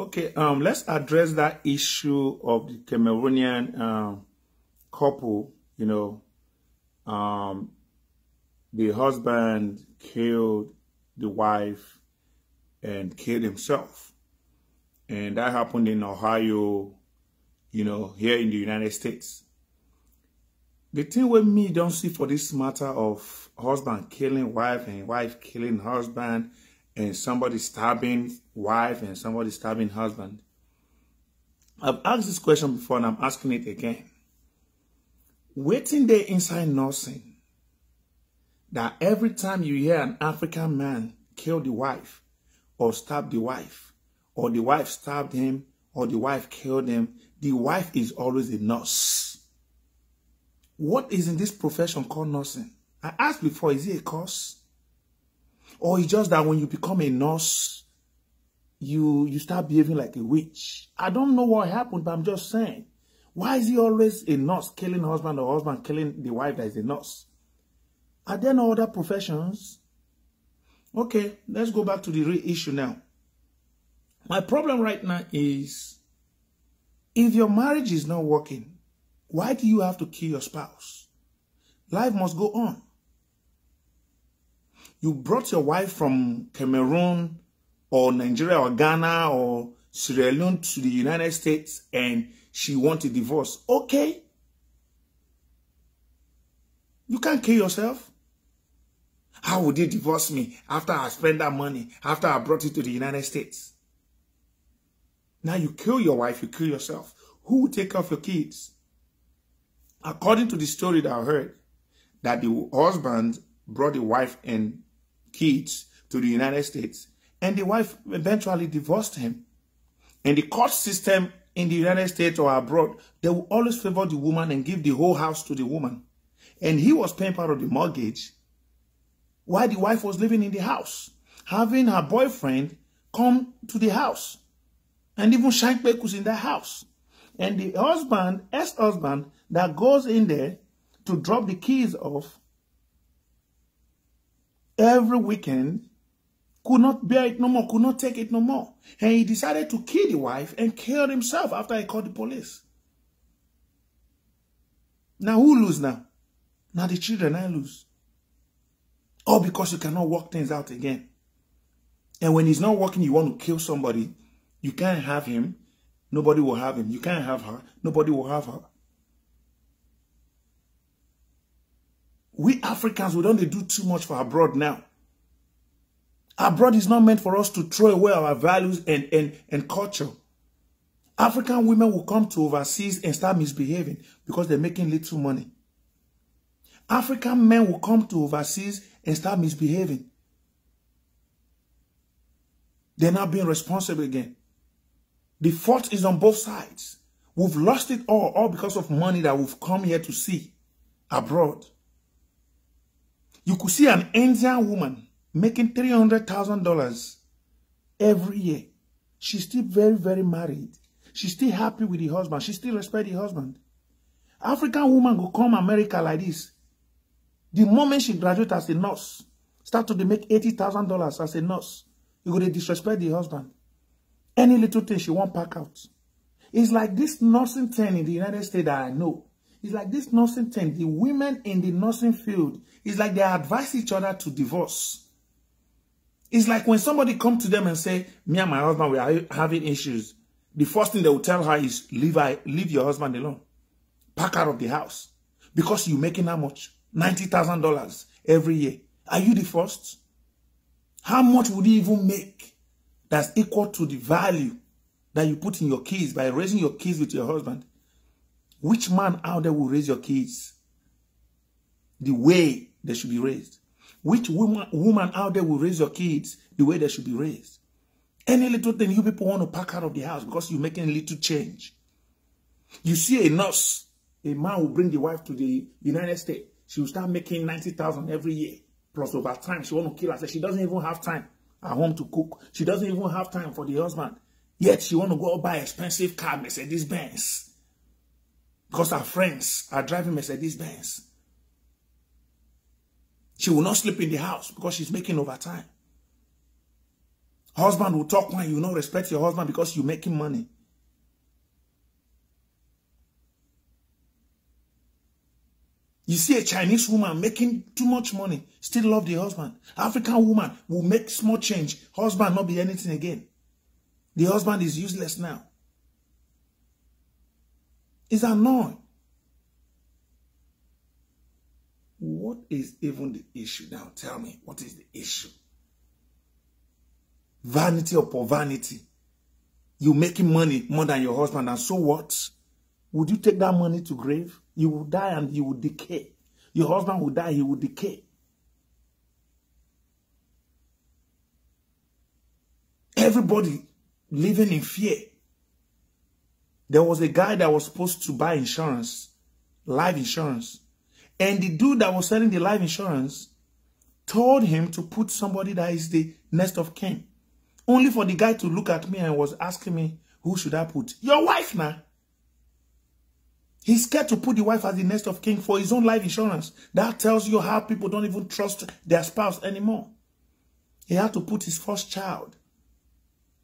Okay, um, let's address that issue of the Cameroonian um, couple. You know, um, the husband killed the wife and killed himself. And that happened in Ohio, you know, here in the United States. The thing with me don't see for this matter of husband killing wife and wife killing husband and somebody stabbing wife and somebody stabbing husband. I've asked this question before and I'm asking it again. Waiting there inside nursing that every time you hear an African man kill the wife or stab the wife or the wife stabbed him or the wife killed him, the wife is always a nurse. What is in this profession called nursing? I asked before, is it a course? Or it's just that when you become a nurse, you you start behaving like a witch. I don't know what happened, but I'm just saying. Why is he always a nurse killing husband or husband killing the wife that is a nurse? Are there no other professions? Okay, let's go back to the real issue now. My problem right now is if your marriage is not working, why do you have to kill your spouse? Life must go on. You brought your wife from Cameroon or Nigeria or Ghana or Sierra Leone to the United States and she wants a divorce. Okay. You can't kill yourself. How would you divorce me after I spent that money, after I brought you to the United States? Now you kill your wife, you kill yourself. Who will take care of your kids? According to the story that I heard, that the husband brought the wife and kids to the United States, and the wife eventually divorced him. And the court system in the United States or abroad, they will always favor the woman and give the whole house to the woman. And he was paying part of the mortgage while the wife was living in the house, having her boyfriend come to the house. And even Shank was in the house. And the husband, ex-husband, that goes in there to drop the keys off every weekend could not bear it no more, could not take it no more. And he decided to kill the wife and killed himself after he called the police. Now who lose now? Now the children I lose. All because you cannot work things out again. And when he's not working, you want to kill somebody. You can't have him. Nobody will have him. You can't have her. Nobody will have her. We Africans, we don't do too much for abroad now. Abroad is not meant for us to throw away our values and, and, and culture. African women will come to overseas and start misbehaving because they're making little money. African men will come to overseas and start misbehaving. They're not being responsible again. The fault is on both sides. We've lost it all, all because of money that we've come here to see abroad. You could see an Indian woman making $300,000 every year. She's still very, very married. She's still happy with the husband. She still respect the husband. African woman will come America like this. The moment she graduate as a nurse, start to make $80,000 as a nurse, you go to disrespect the husband. Any little thing she won't pack out. It's like this nursing thing in the United States that I know. It's like this nursing thing. The women in the nursing field, it's like they advise each other to divorce. It's like when somebody come to them and say, me and my husband, we are having issues. The first thing they will tell her is, leave, her, leave your husband alone. Pack out of the house. Because you're making how much? $90,000 every year. Are you the first? How much would you even make that's equal to the value that you put in your kids by raising your kids with your husband? Which man out there will raise your kids the way they should be raised? Which woman, woman out there will raise your kids the way they should be raised? Any little thing you people want to pack out of the house because you're making a little change. You see a nurse, a man will bring the wife to the United States. She will start making 90,000 every year. Plus over time, she want to kill herself. She doesn't even have time at home to cook. She doesn't even have time for the husband. Yet she want to go buy expensive car, Mercedes Benz. Because her friends are driving Mercedes Benz. She will not sleep in the house because she's making overtime. Husband will talk when you not respect your husband because you're making money. You see a Chinese woman making too much money, still love the husband. African woman will make small change, husband not be anything again. The husband is useless now. It's annoying. What is even the issue now? Tell me, what is the issue? Vanity upon vanity. You making money more than your husband, and so what? Would you take that money to grave? You will die and you will decay. Your husband will die, he will decay. Everybody living in fear. There was a guy that was supposed to buy insurance, life insurance. And the dude that was selling the life insurance told him to put somebody that is the next of kin. Only for the guy to look at me and was asking me, who should I put? Your wife now. He's scared to put the wife as the next of king for his own life insurance. That tells you how people don't even trust their spouse anymore. He had to put his first child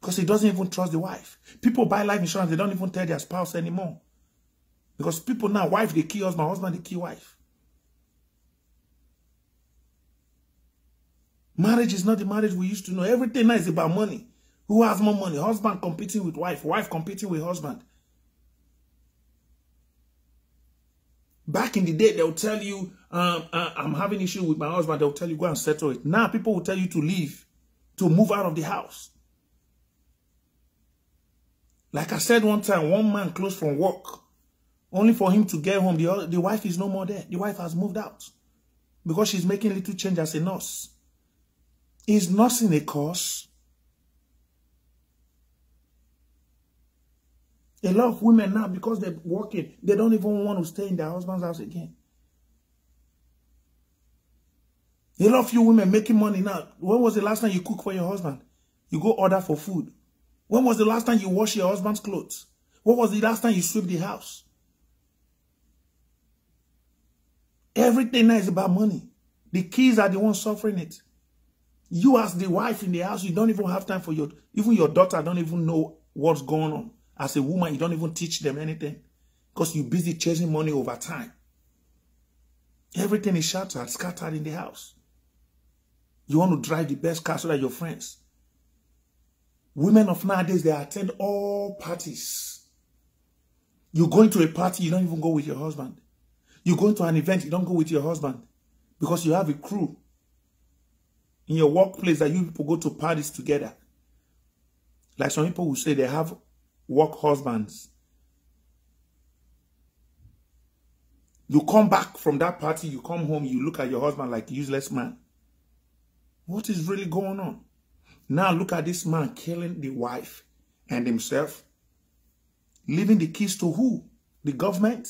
because he doesn't even trust the wife. People buy life insurance, they don't even tell their spouse anymore. Because people now, wife, they kill husband, husband, they kill wife. Marriage is not the marriage we used to know. Everything now is about money. Who has more money? Husband competing with wife, wife competing with husband. Back in the day, they'll tell you, um, uh, I'm having issue with my husband. They'll tell you, go and settle it. Now people will tell you to leave, to move out of the house. Like I said one time, one man closed from work, only for him to get home. The, the wife is no more there. The wife has moved out because she's making little change as a nurse. Is nursing a cause? A lot of women now, because they're working, they don't even want to stay in their husband's house again. A lot of you women making money now. When was the last time you cook for your husband? You go order for food. When was the last time you wash your husband's clothes? What was the last time you sweep the house? Everything now is about money. The kids are the ones suffering it. You as the wife in the house, you don't even have time for your, even your daughter don't even know what's going on. As a woman, you don't even teach them anything because you're busy chasing money over time. Everything is shattered, scattered in the house. You want to drive the best car so that your friends. Women of nowadays, they attend all parties. You go into a party, you don't even go with your husband. You go into an event, you don't go with your husband because you have a crew in your workplace that you people go to parties together. Like some people will say they have work husbands. You come back from that party, you come home, you look at your husband like a useless man. What is really going on? Now look at this man killing the wife and himself. Leaving the keys to who? The government?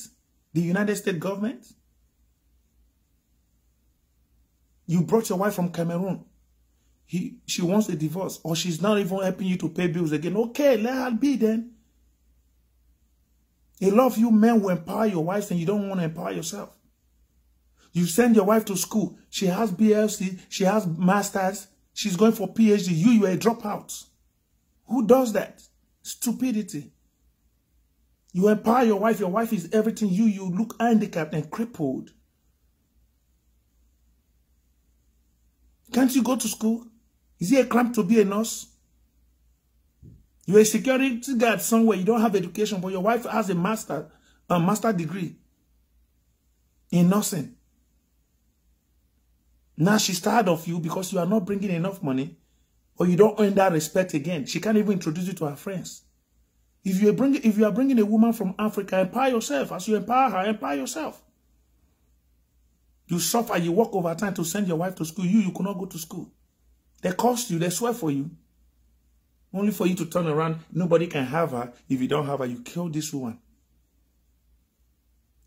The United States government? You brought your wife from Cameroon. He, she wants a divorce or she's not even helping you to pay bills again. Okay, let her be then. A lot of you men will empower your wives and you don't want to empower yourself. You send your wife to school. She has BSc. She has masters. She's going for PhD. You, you are a dropout. Who does that? Stupidity. You empower your wife. Your wife is everything. You, you look handicapped and crippled. Can't you go to school? Is it a crime to be a nurse? You're a security guard somewhere. You don't have education, but your wife has a master, a master degree in nursing. Now she's tired of you because you are not bringing enough money or you don't earn that respect again. She can't even introduce you to her friends. If you, bring, if you are bringing a woman from Africa, empower yourself. As you empower her, empower yourself. You suffer, you work overtime to send your wife to school. You, you cannot go to school. They cost you, they swear for you. Only for you to turn around. Nobody can have her. If you don't have her, you kill this woman.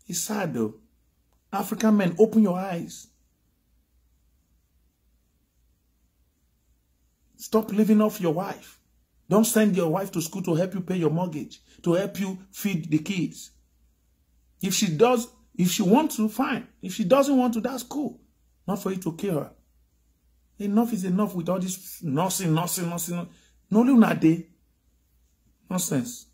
It's sad though. African men, open your eyes. Stop living off your wife. Don't send your wife to school to help you pay your mortgage, to help you feed the kids. If she does, if she wants to, fine. If she doesn't want to, that's cool. Not for you to kill her. Enough is enough with all this nursing, nursing, nursing. No una dey. Nonsense.